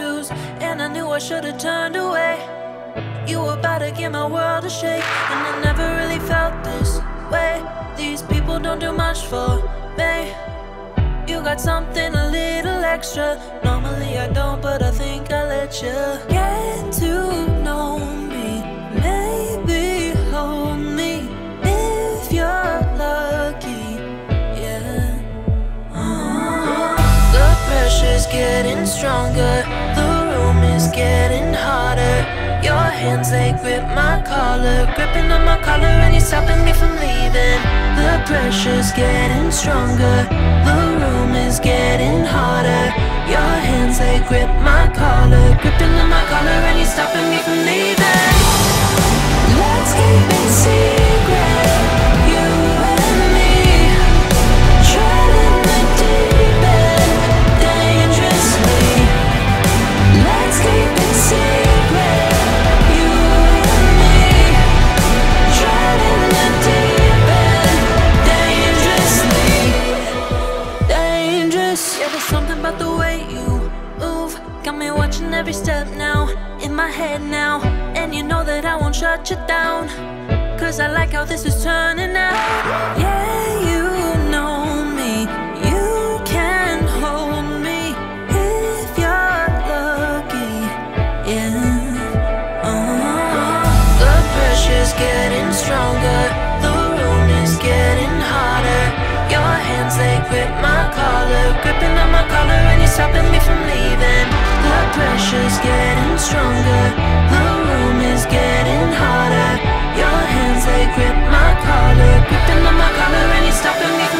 and I knew I should have turned away. You were about to give my world a shake, and I never really felt this way. These people don't do much for me. You got something a little extra. Normally I don't, but I think I'll let you get to know me. Maybe hold me if you're lucky. Yeah. Uh, the pressure's getting stronger. Getting hotter. Your hands they grip my collar, gripping on my collar, and you're stopping me from leaving. The pressure's getting stronger. The room is getting hotter. Your hands they grip my collar, gripping on my collar, and you're stopping me from leaving. Let's keep it secret, about the way you move. Got me watching every step now, in my head now. And you know that I won't shut you down. Cause I like how this is turning out. Yeah, you know me. You can hold me if you're lucky. Yeah. Uh-huh. The pressure's getting stronger. They grip my collar, gripping on my collar, and you're stopping me from leaving. The pressure's getting stronger. The room is getting hotter. Your hands they grip my collar, gripping on my collar, and you're stopping me from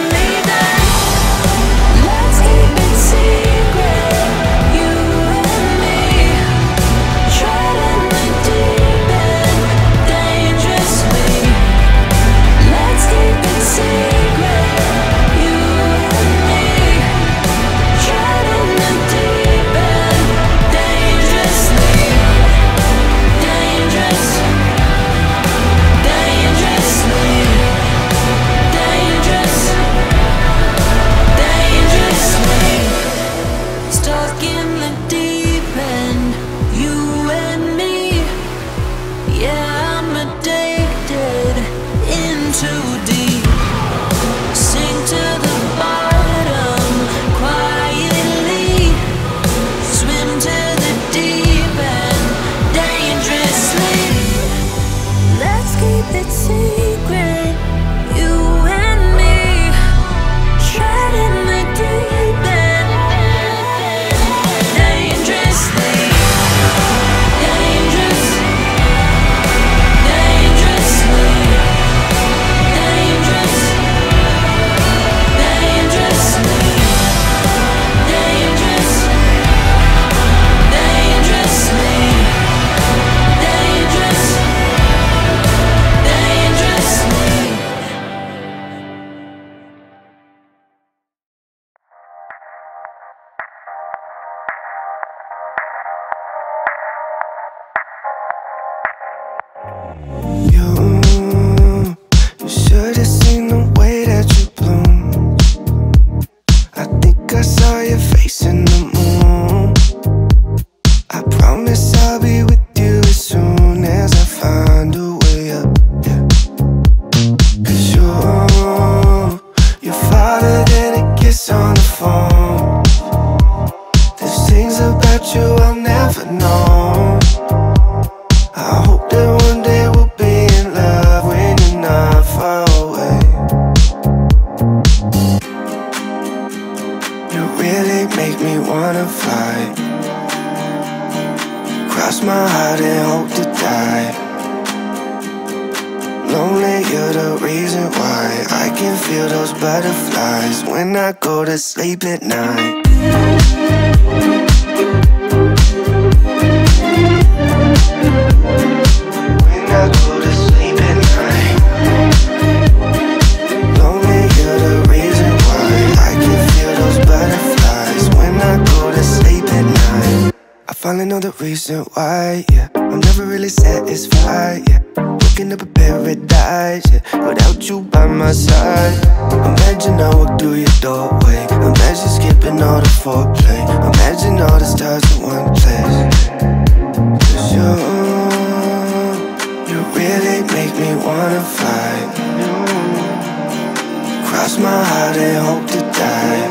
cross my heart and hope to die.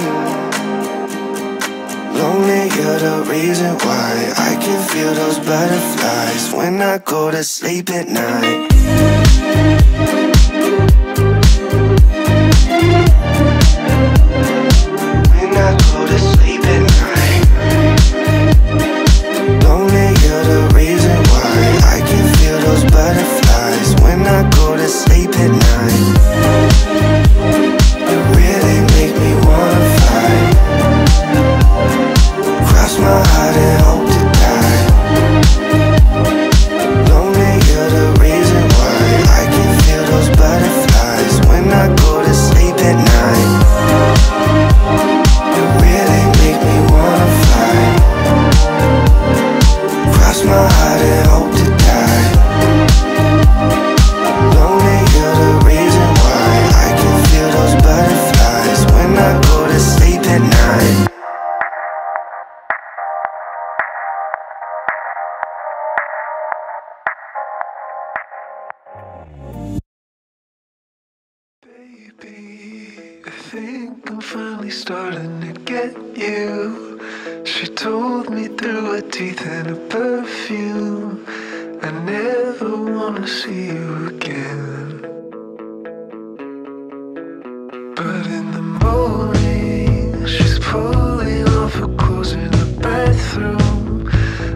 Lonely, you're the reason why I can feel those butterflies When I go to sleep at night. starting to get you. She told me through her teeth and her perfume, I never wanna see you again. But in the morning, she's pulling off her clothes in the bathroom.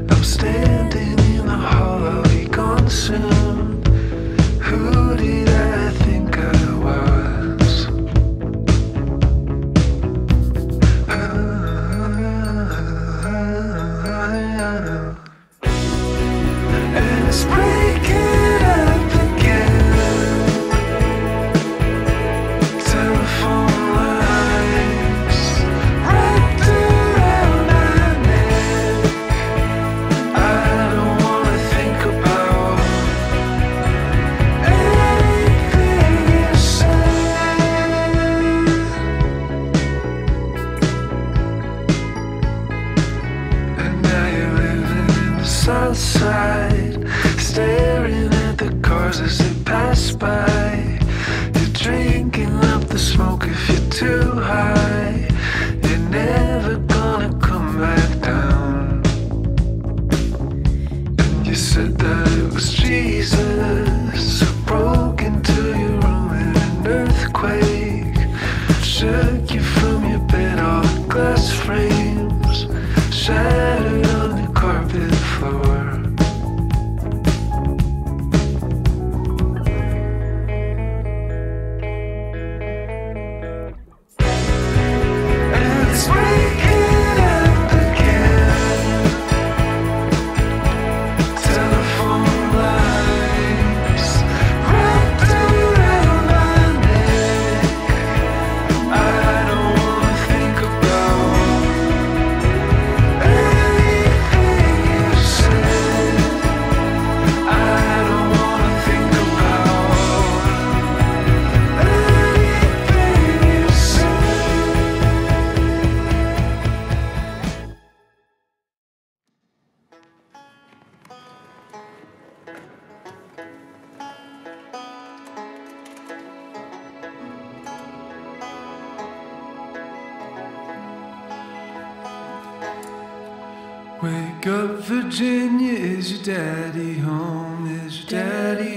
I'm standing in the hall, I'll be gone soon.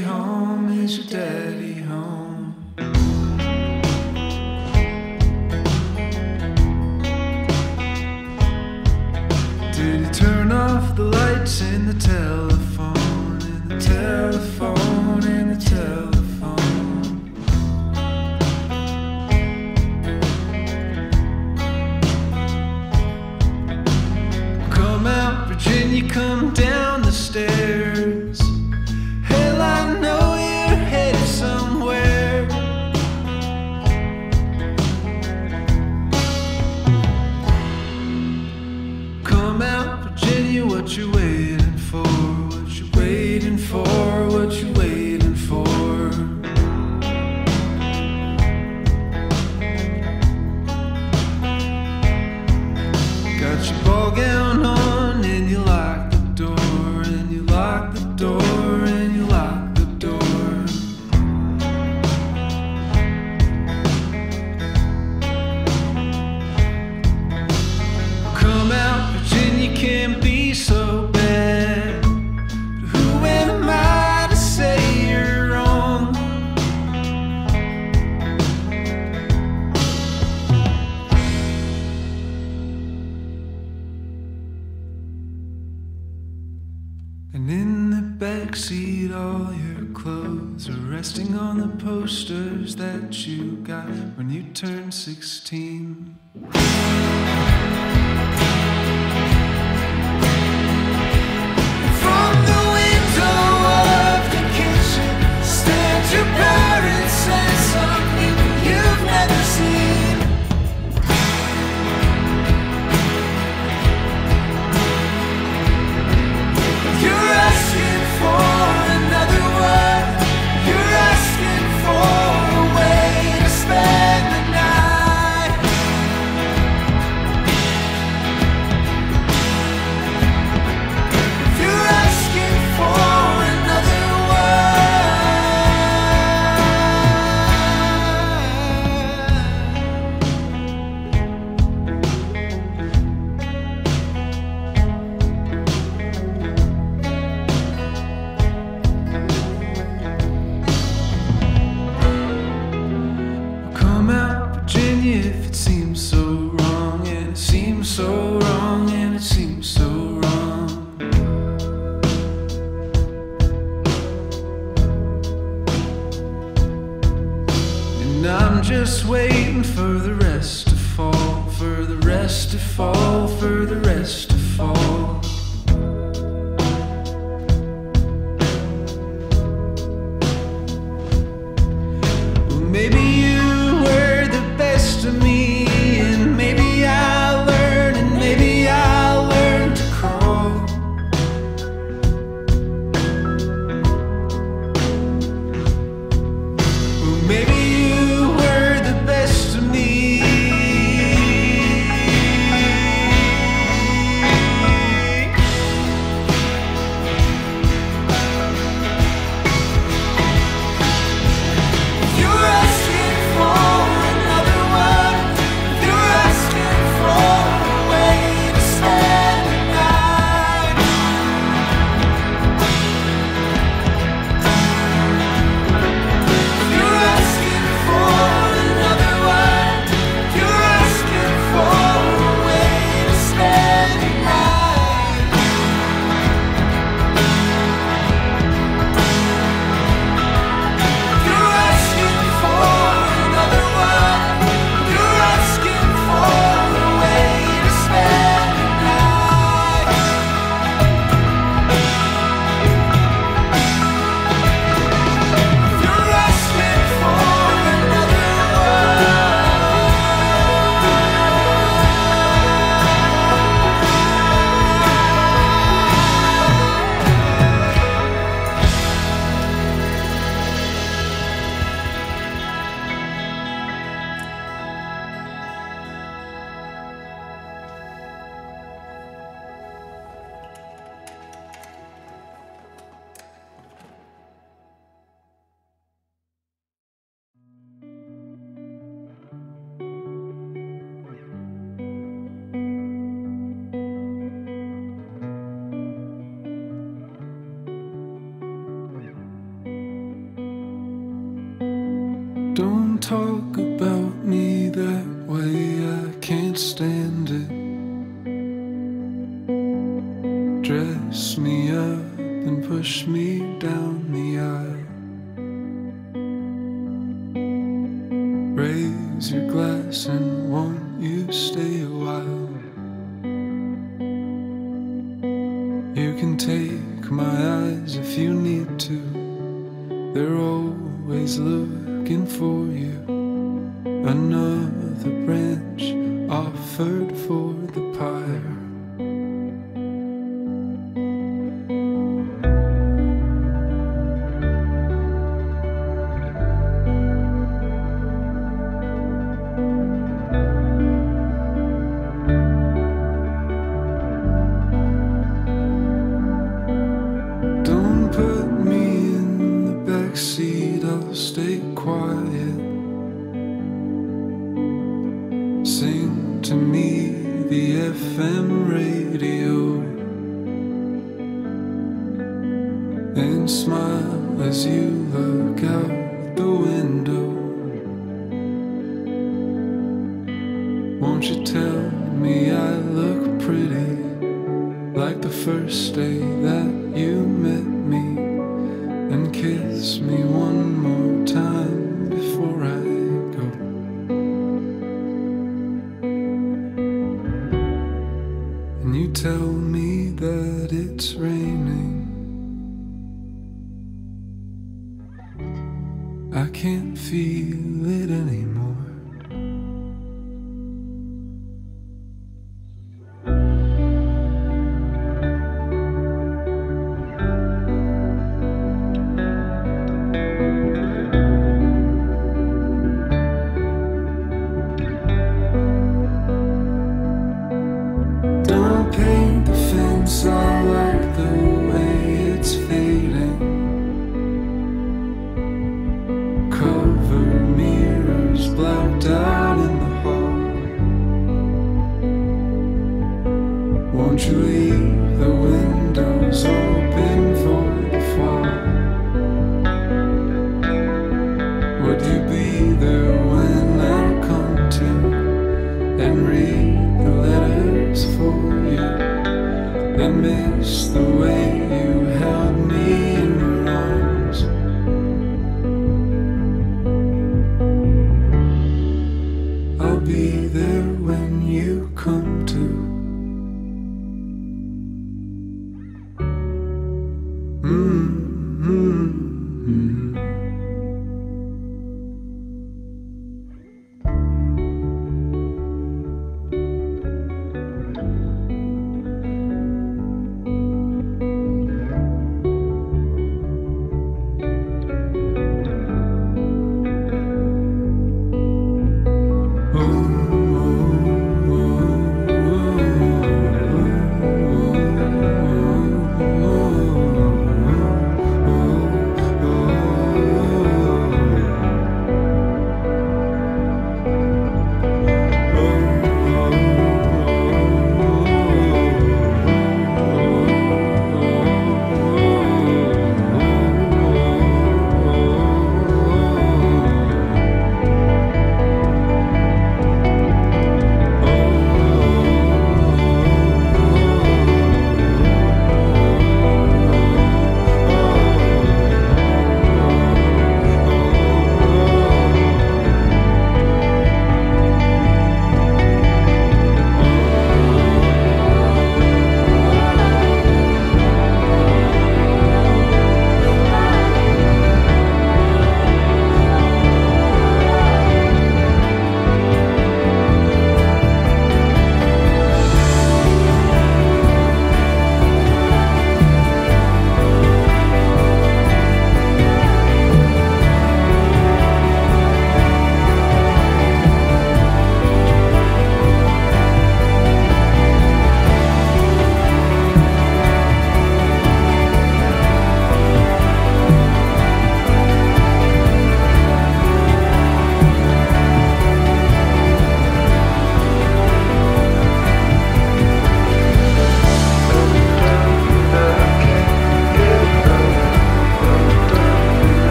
home? Is your daddy home? Did he turn off the lights in the telephone? In the telephone? That you got when you turned 16.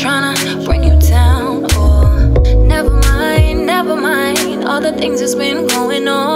trying to bring you down. Oh, never mind, never mind all the things that's been going on.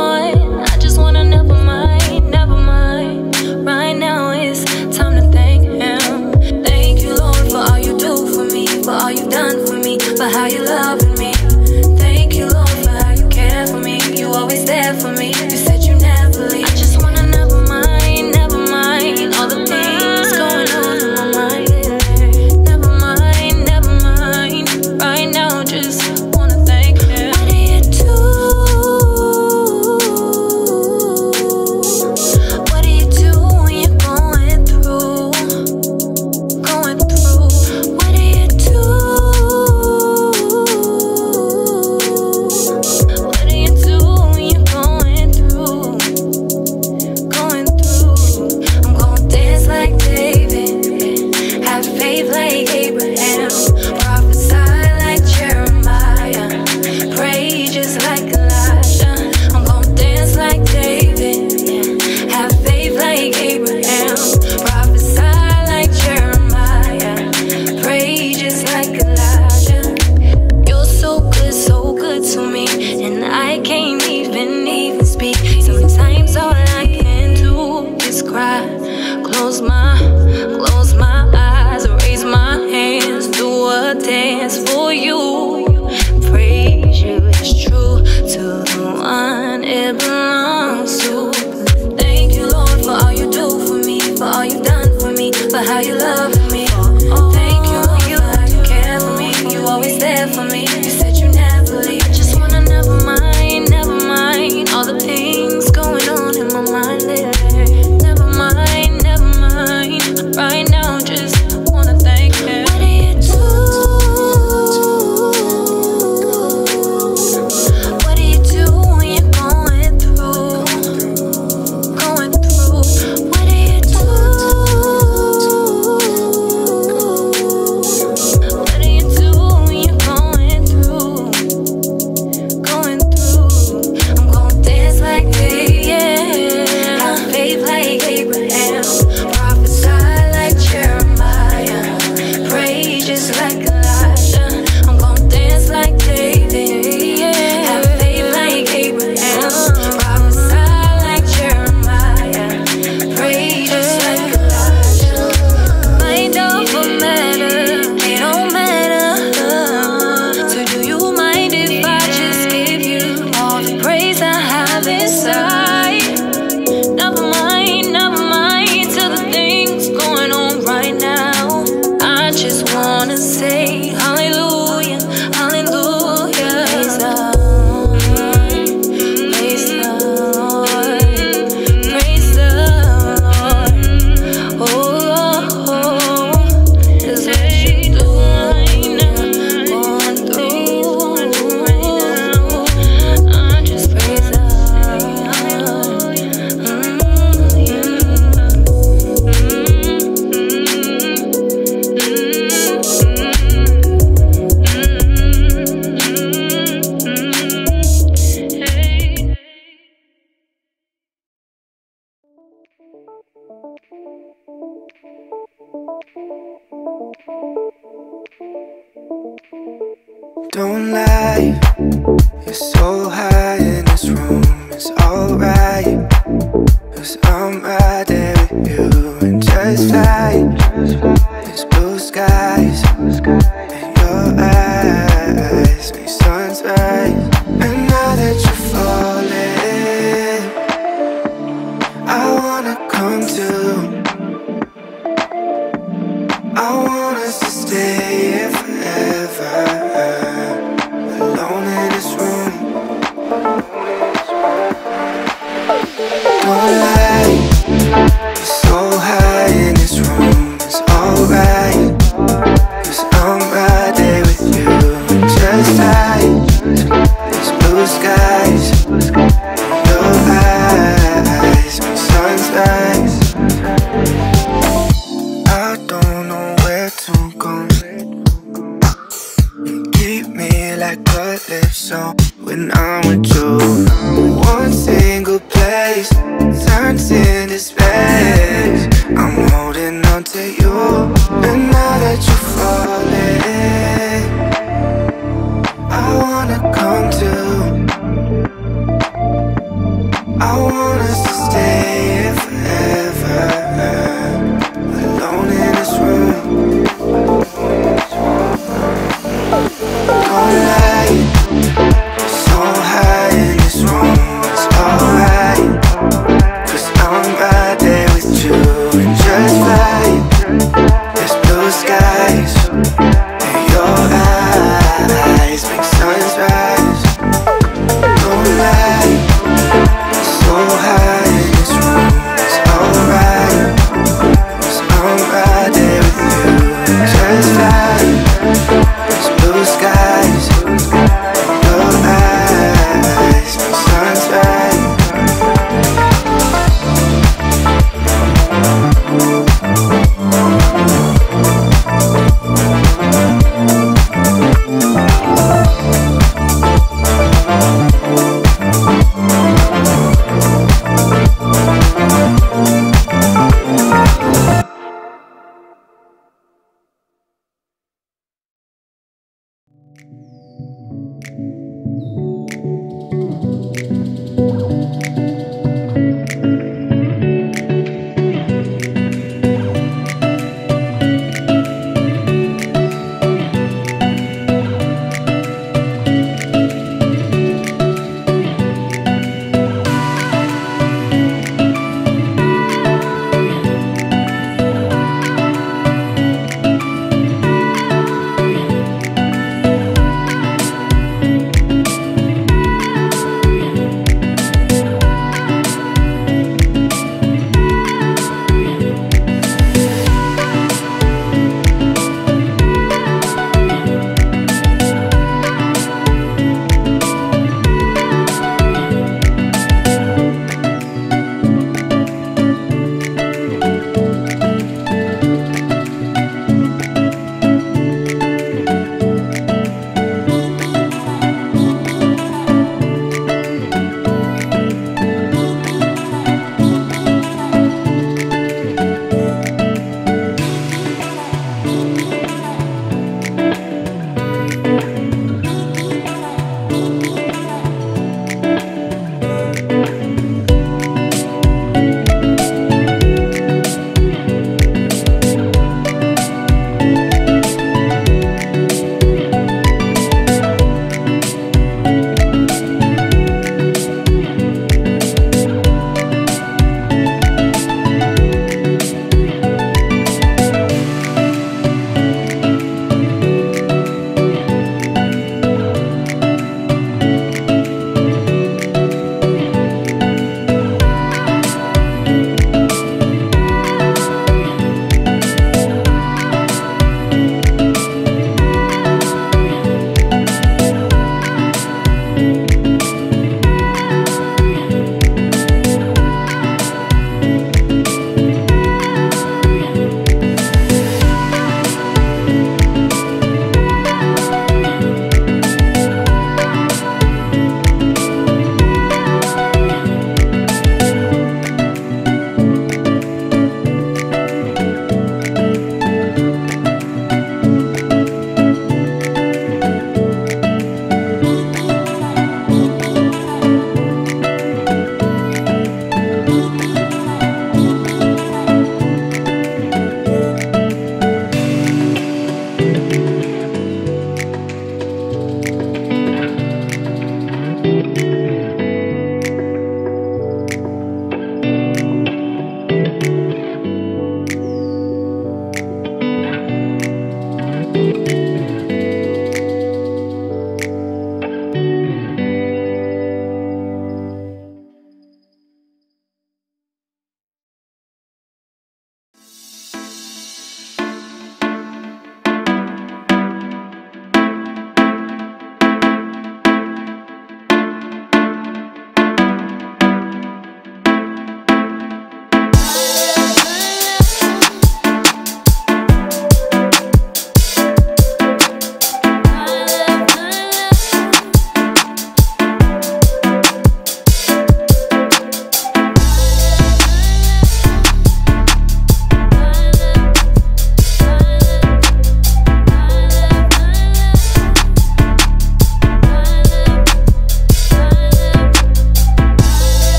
Cause I'm there